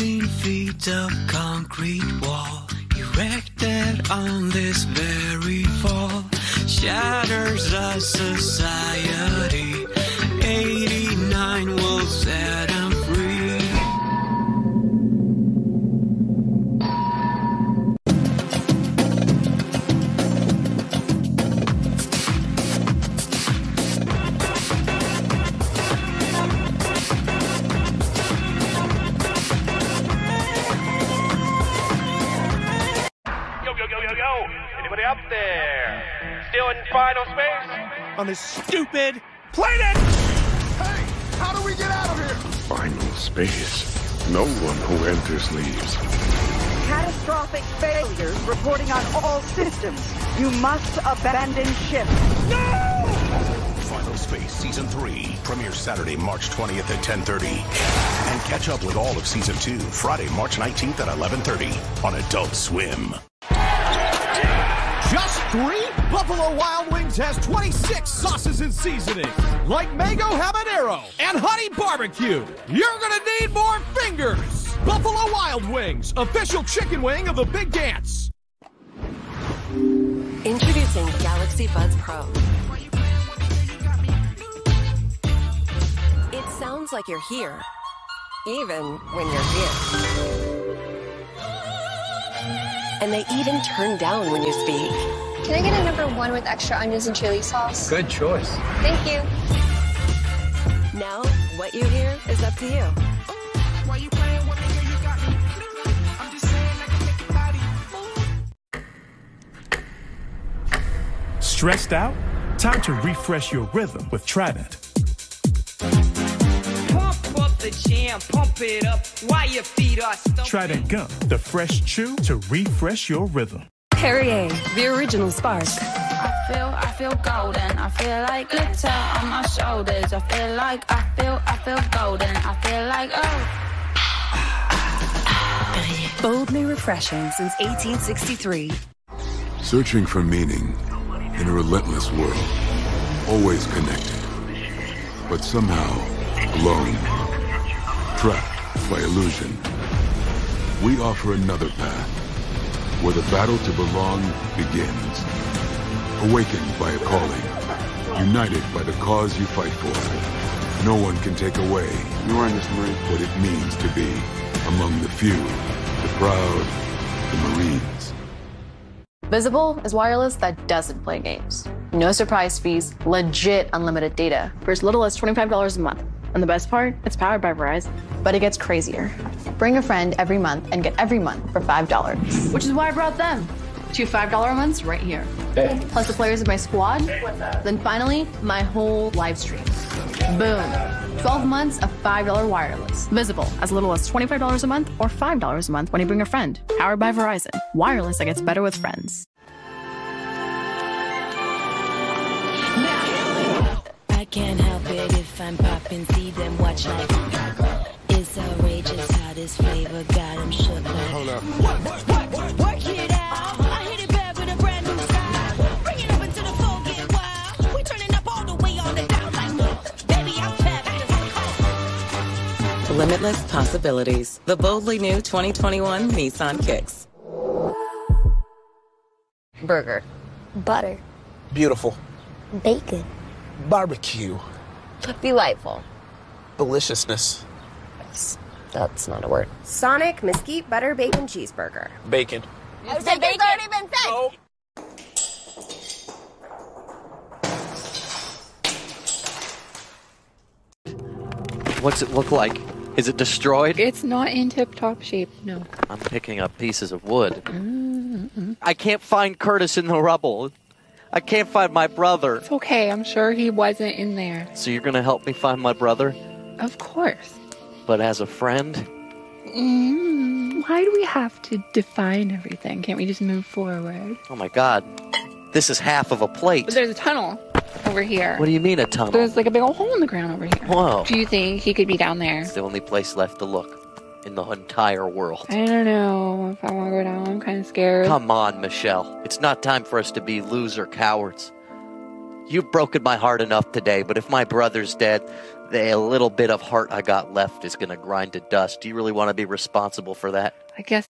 16 feet of concrete wall erected on this very fall shatters our society. Yo, yo! Anybody up there? Still in final space? on this stupid planet! Hey, how do we get out of here? Final space. No one who enters leaves. Catastrophic failures reporting on all systems. You must abandon ship. No! Final Space Season 3 premieres Saturday, March 20th at 10:30. And catch up with all of Season 2 Friday, March 19th at 11:30 on Adult Swim. Just three? Buffalo Wild Wings has 26 sauces and seasonings, like mango habanero and honey barbecue. You're gonna need more fingers. Buffalo Wild Wings, official chicken wing of the big dance. Introducing Galaxy Buds Pro. It sounds like you're here, even when you're here. And they even turn down when you speak. Can I get a number one with extra onions and chili sauce? Good choice. Thank you. Now, what you hear is up to you. Stressed out? Time to refresh your rhythm with Trident. Pump up the jam, pump it up while your feet are stumping. Trident Gum, the fresh chew to refresh your rhythm. Perrier, the original spark. I feel, I feel golden. I feel like glitter on my shoulders. I feel like, I feel, I feel golden. I feel like, oh. Boldly refreshing since 1863. Searching for meaning in a relentless world. Always connected. But somehow alone. Trapped by illusion. We offer another path where the battle to belong begins. Awakened by a calling. United by the cause you fight for. No one can take away You wearing this Marine? what it means to be among the few, the proud, the Marines. Visible is wireless that doesn't play games. No surprise fees, legit unlimited data for as little as $25 a month. And the best part, it's powered by Verizon. But it gets crazier. Bring a friend every month and get every month for $5. Which is why I brought them. Two $5 months right here. Hey. Plus the players of my squad. Then finally, my whole live stream. Boom. 12 months of $5 wireless. Visible as little as $25 a month or $5 a month when you bring a friend. Powered by Verizon. Wireless that gets better with friends. I can't help it if I'm popping, see them watch like. It's outrageous how this flavor got 'em shook like. Hold up. Work it out. I hit it back with a brand new style. Bring it up into the floor, get wild. We turning up all the way on the down like, baby, I'm fabulous. Limitless possibilities. The boldly new 2021 Nissan Kicks. Burger. Butter. Beautiful. Bacon. Barbecue. Delightful. Deliciousness. That's not a word. Sonic Mesquite Butter Bacon Cheeseburger. Bacon. Bacon's already been said. What's it look like? Is it destroyed? It's not in tip top shape, no. I'm picking up pieces of wood. I can't find Curtis in the rubble. I can't find my brother. It's okay, I'm sure he wasn't in there. So you're gonna help me find my brother? Of course. But as a friend? Mm, why do we have to define everything? Can't we just move forward? Oh my god. This is half of a plate. But there's a tunnel over here. What do you mean a tunnel? There's like a big old hole in the ground over here. Whoa. Do you think he could be down there? It's the only place left to look in the entire world. I don't know if I want to go down. I'm kind of scared. Come on, Michelle. It's not time for us to be loser cowards. You've broken my heart enough today, but if my brother's dead, the little bit of heart I got left is going to grind to dust. Do you really want to be responsible for that? I guess